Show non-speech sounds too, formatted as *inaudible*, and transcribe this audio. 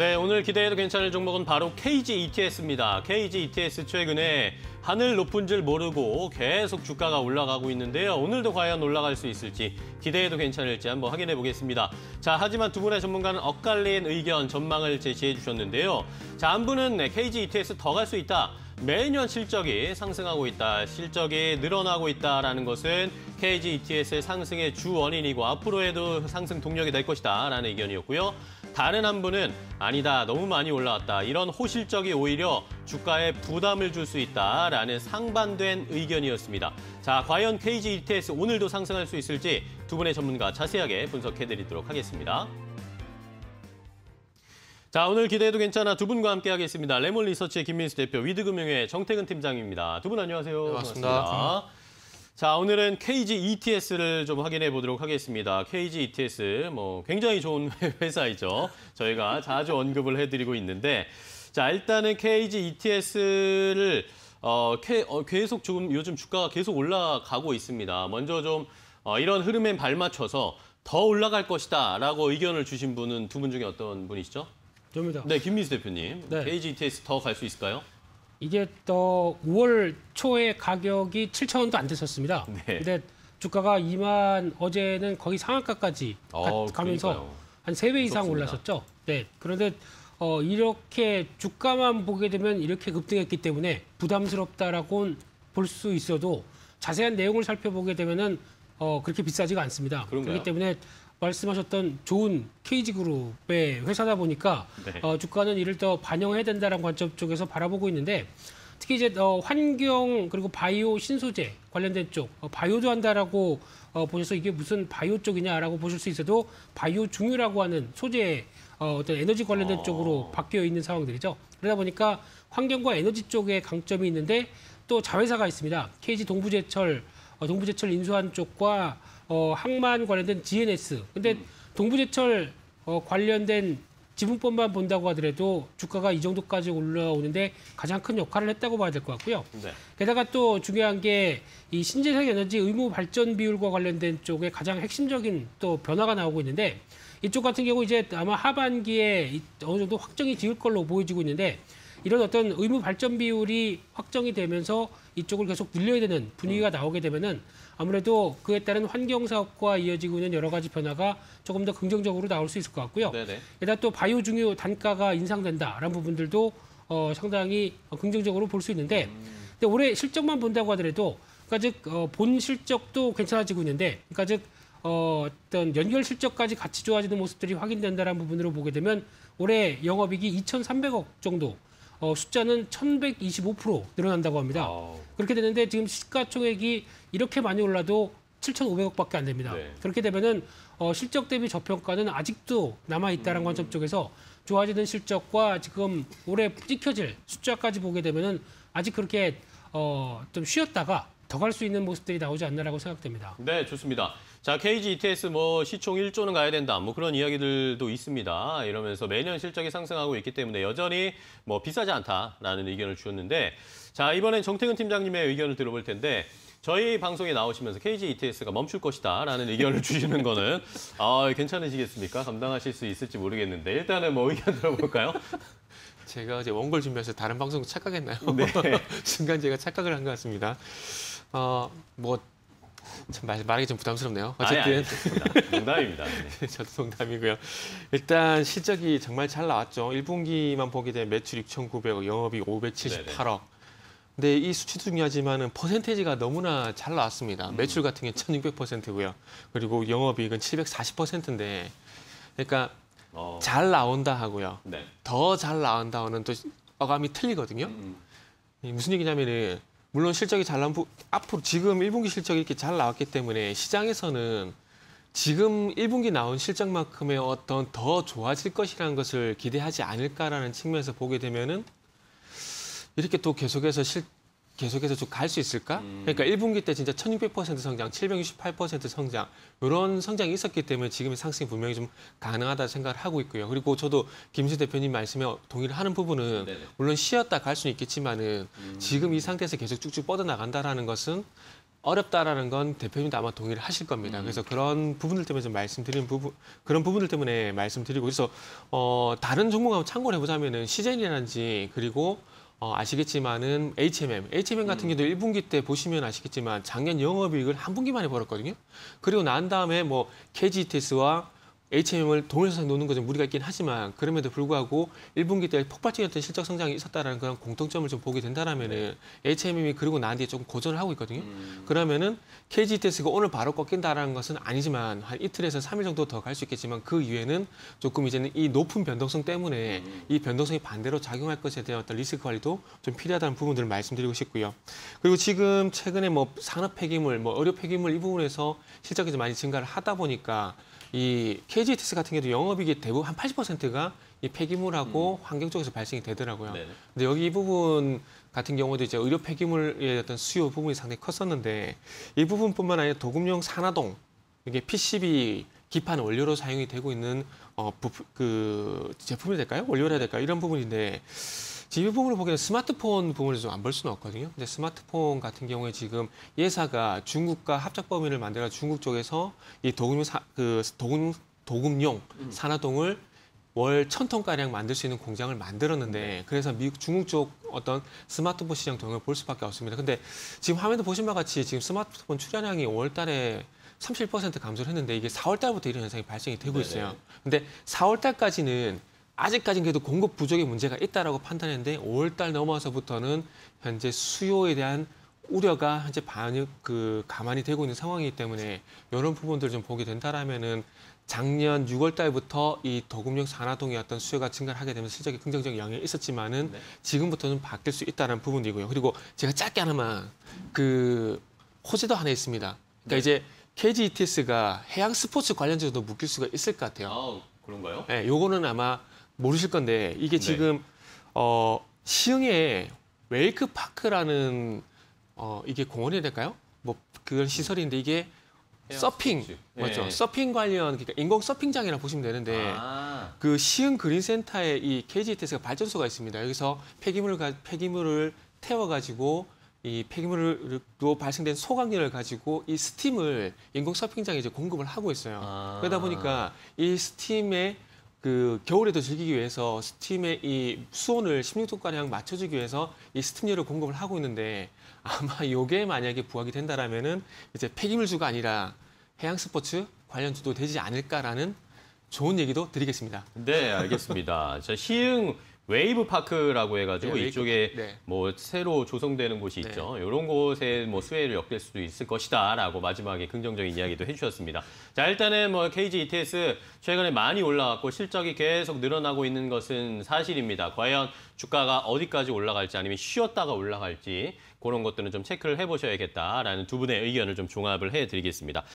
네, 오늘 기대해도 괜찮을 종목은 바로 KG ETS입니다. KG ETS 최근에 하늘 높은 줄 모르고 계속 주가가 올라가고 있는데요. 오늘도 과연 올라갈 수 있을지 기대해도 괜찮을지 한번 확인해 보겠습니다. 자, 하지만 두 분의 전문가는 엇갈린 의견, 전망을 제시해 주셨는데요. 자, 한 분은 네, KG ETS 더 갈 수 있다. 매년 실적이 상승하고 있다, 실적이 늘어나고 있다라는 것은 KG ETS의 상승의 주 원인이고 앞으로에도 상승 동력이 될 것이다라는 의견이었고요. 다른 한 분은 아니다, 너무 많이 올라왔다. 이런 호실적이 오히려 주가에 부담을 줄 수 있다라는 상반된 의견이었습니다. 자, 과연 KG ETS 오늘도 상승할 수 있을지 두 분의 전문가 자세하게 분석해드리도록 하겠습니다. 자, 오늘 기대해도 괜찮아 두 분과 함께 하겠습니다. 레몬 리서치의 김민수 대표, 위드금융의 정태근 팀장입니다. 두 분 안녕하세요. 네, 반갑습니다. 자, 오늘은 KG ETS를 좀 확인해 보도록 하겠습니다. KG ETS, 뭐, 굉장히 좋은 *laughs* 회사이죠. 저희가 자주 언급을 해드리고 있는데, 자, 일단은 KG ETS를 어, 케- 어, 계속 조금 요즘 주가가 계속 올라가고 있습니다. 먼저 좀 어, 이런 흐름에 발맞춰서 더 올라갈 것이다 라고 의견을 주신 분은 두 분 중에 어떤 분이시죠? 저입니다. 네, 김민수 대표님. 네. KG ETS 더 갈 수 있을까요? 이게 또 5월 초에 가격이 7천 원도 안 됐었습니다. 네. 근데 주가가 2만 어제는 거의 상한가까지 가, 어, 가 면서 그러니까요. 한세 배 이상 그렇습니다. 올랐었죠. 네. 그런데 어, 이렇게 주가만 보게 되면 이렇게 급등했기 때문에 부담스럽다라고 볼 수 있어도 자세한 내용을 살펴보게 되면은 어, 그렇게 비싸지가 않습니다. 그런가요? 그렇기 때문에 말씀하셨던 좋은 KG그룹의 회사다 보니까 네. 어, 주가는 이를 더 반영해야 된다는 관점 쪽에서 바라보고 있는데 특히 이제 어, 환경 그리고 바이오 신소재 관련된 쪽 어, 바이오도 한다라고 어, 보셔서 이게 무슨 바이오 쪽이냐라고 보실 수 있어도 바이오 중유라고 하는 소재 어, 어떤 에너지 관련된 어. 쪽으로 바뀌어 있는 상황들이죠. 그러다 보니까 환경과 에너지 쪽에 강점이 있는데 또 자회사가 있습니다. KG 동부제철 어, 동부제철 인수한 쪽과 어, 항만 관련된 GNS. 근데 동부제철 어, 관련된 지분법만 본다고 하더라도 주가가 이 정도까지 올라오는데 가장 큰 역할을 했다고 봐야 될 것 같고요. 네. 게다가 또 중요한 게 이 신재생 에너지 의무 발전 비율과 관련된 쪽에 가장 핵심적인 또 변화가 나오고 있는데 이쪽 같은 경우 이제 아마 하반기에 이- 어느 정도 확정이 지을 걸로 보여지고 있는데 이런 어떤 의무 발전 비율이 확정이 되면서 이쪽을 계속 늘려야 되는 분위기가 나오게 되면은 아무래도 그에 따른 환경 사업과 이어지고 있는 여러 가지 변화가 조금 더 긍정적으로 나올 수 있을 것 같고요. 네네. 게다가 또 바이오 중유 단가가 인상된다라는 부분들도 어, 상당히 어, 긍정적으로 볼 수 있는데 근데 올해 실적만 본다고 하더라도 그러니까 즉 어, 본 실적도 괜찮아지고 있는데 그러니까 즉 어, 어떤 연결 실적까지 같이 좋아지는 모습들이 확인된다는 부분으로 보게 되면 올해 영업이익이 2,300억 정도 어, 숫자는 1,125% 늘어난다고 합니다. 아우, 그렇게 되는데 지금 시가총액이 이렇게 많이 올라도 7,500억밖에 안 됩니다. 네. 그렇게 되면은 어, 실적 대비 저평가는 아직도 남아 있다는 관점 쪽에서 좋아지는 실적과 지금 올해 찍혀질 숫자까지 보게 되면은 아직 그렇게 어, 좀 쉬었다가 더 갈 수 있는 모습들이 나오지 않나라고 생각됩니다. 네, 좋습니다. 자, KG ETS 뭐 시총 1조는 가야 된다. 뭐 그런 이야기들도 있습니다. 이러면서 매년 실적이 상승하고 있기 때문에 여전히 뭐 비싸지 않다라는 의견을 주셨는데 자, 이번엔 정태근 팀장님의 의견을 들어볼 텐데 저희 방송에 나오시면서 KG ETS가 멈출 것이다라는 의견을 *laughs* 주시는 거는 아, 괜찮으시겠습니까? 감당하실 수 있을지 모르겠는데 일단은 뭐 의견 들어볼까요? 제가 이제 원고를 준비해서 다른 방송 착각했나요? 네. *laughs* 순간 제가 착각을 한 것 같습니다. 어, 뭐, 참 말, 말하기 좀 부담스럽네요. 아니, 어쨌든, 아니, 좋습니다. 농담입니다. *laughs* 네. 저도 농담이고요. 일단 실적이 정말 잘 나왔죠. 1분기만 보게 되면 매출 6,900억, 영업이 578억. 근데 이 수치도 중요하지만은 퍼센테이지가 너무나 잘 나왔습니다. 매출 같은 경우는 1,600%고요. 그리고 영업이익은 740%인데, 그러니까 어, 잘 나온다 하고요. 네. 더잘 나온다는 또 어감이 틀리거든요. 음, 이 무슨 얘기냐면은 물론 실적이 잘 나온 부, 앞으로 지금 1분기 실적이 이렇게 잘 나왔기 때문에 시장에서는 지금 1분기 나온 실적만큼의 어떤 더 좋아질 것이라는 것을 기대하지 않을까라는 측면에서 보게 되면은 이렇게 또 계속해서 실 계속해서 좀갈수 있을까? 음. 그러니까 1분기 때 진짜 1600% 성장, 768% 성장 이런 성장이 있었기 때문에 지금의 상승이 분명히 좀 가능하다 생각을 하고 있고요. 그리고 저도 김수 대표님 말씀에 동의를 하는 부분은 네네. 물론 쉬었다 갈 수는 있겠지만은 음. 지금 이 상태에서 계속 쭉쭉 뻗어 나간다라는 것은 어렵다라는 건 대표님도 아마 동의를 하실 겁니다. 그래서 그런 부분들 때문에 좀 말씀드린 부분 그런 부분들 때문에 말씀드리고 그래서 어 다른 종목 한번 참고를 해보자면은 시젠이라든지 그리고 어, 아시겠지만은 H&M, H&M 같은 경우도 1분기 때 보시면 아시겠지만 작년 영업이익을 한 분기 만에 벌었거든요. 그리고 난 다음에 뭐 KGTS와 H&M을 동일선 놓는 것은 무리가 있긴 하지만 그럼에도 불구하고 1분기 때 폭발적인 실적 성장이 있었다라는 그런 공통점을 좀 보게 된다라면은 H&M이 그리고 난 뒤에 조금 고전을 하고 있거든요. 그러면은 KGTS가 오늘 바로 꺾인다라는 것은 아니지만 한 이틀에서 3일 정도 더 갈 수 있겠지만 그 이후에는 조금 이제는 이 높은 변동성 때문에 이 변동성이 반대로 작용할 것에 대한 어떤 리스크 관리도 좀 필요하다는 부분들을 말씀드리고 싶고요. 그리고 지금 최근에 뭐 산업 폐기물, 뭐 의료 폐기물 이 부분에서 실적이 좀 많이 증가를 하다 보니까 이 KGTS 같은 경우도 영업이익이 대부분 한 80%가 이 폐기물하고 환경 쪽에서 발생이 되더라고요. 네네. 근데 여기 이 부분 같은 경우도 이제 의료 폐기물의 어떤 수요 부분이 상당히 컸었는데 이 부분뿐만 아니라 도금용 산화동 이게 PCB 기판 원료로 사용이 되고 있는 어, 부품, 그 제품이 될까요? 원료라 해야 될까요? 이런 부분인데 이 부분을 보기에는 스마트폰 부분을 좀안 볼 수는 없거든요. 근데 스마트폰 같은 경우에 지금 예사가 중국과 합작 범위를 만들어 중국 쪽에서 이 도금용 사, 그 도금 도금용 산화동을 월 천톤 가량 만들 수 있는 공장을 만들었는데 그래서 미국 중국 쪽 어떤 스마트폰 시장 동을 볼 수밖에 없습니다. 근데 지금 화면도 보신 바와 같이 지금 스마트폰 출하량이 5월 달에 31% 감소를 했는데 이게 4월 달부터 이런 현상이 발생이 되고 네네. 있어요. 근데 4월 달까지는 아직까지는 그래도 공급 부족의 문제가 있다라고 판단했는데 5월 달 넘어서부터는 현재 수요에 대한 우려가 현재 반영 그 가만히 되고 있는 상황이기 때문에 이런 부분들을 좀 보게 된다라면은 작년 6월 달부터 이 도금용 산화동의 어떤 수요가 증가를 하게 되면서 실적에 긍정적인 영향이 있었지만은 네. 지금부터는 바뀔 수 있다는 부분이고요. 그리고 제가 짧게 하나만 그 호재도 하나 있습니다. 그러니까 이제 KG ETS가 해양 스포츠 관련주도 묶일 수가 있을 것 같아요. 아, 그런가요? 네, 요거는 아마 모르실 건데 이게 네. 지금 어 시흥에 웨이크 파크라는 어 이게 공원이 될까요? 뭐 그런 시설인데 이게 해양 서핑 스포츠. 맞죠? 네. 서핑 관련 그러니까 인공 서핑장이라 보시면 되는데 아, 그 시흥 그린센터에 이 KGTS가 발전소가 있습니다. 여기서 폐기물을 가, 폐기물을 태워 가지고 이 폐기물로 발생된 소각열을 가지고 이 스팀을 인공 서핑장에 이제 공급을 하고 있어요. 아. 그러다 보니까 이 스팀의 그 겨울에도 즐기기 위해서 스팀의 이 수온을 16도 가량 맞춰주기 위해서 이 스팀열을 공급을 하고 있는데 아마 이게 만약에 부각이 된다라면은 이제 폐기물주가 아니라 해양 스포츠 관련주도 되지 않을까라는 좋은 얘기도 드리겠습니다. 네, 알겠습니다. 자, 시흥 웨이브 파크라고 해가지고 네, 이쪽에. 네. 뭐 새로 조성되는 곳이 네. 있죠. 이런 곳에 뭐 수혜를 엿볼 수도 있을 것이다라고 마지막에 긍정적인 이야기도 해주셨습니다. 자, 일단은 뭐 KG ETS 최근에 많이 올라왔고 실적이 계속 늘어나고 있는 것은 사실입니다. 과연 주가가 어디까지 올라갈지 아니면 쉬었다가 올라갈지 그런 것들은 좀 체크를 해보셔야겠다라는 두 분의 의견을 좀 종합을 해드리겠습니다.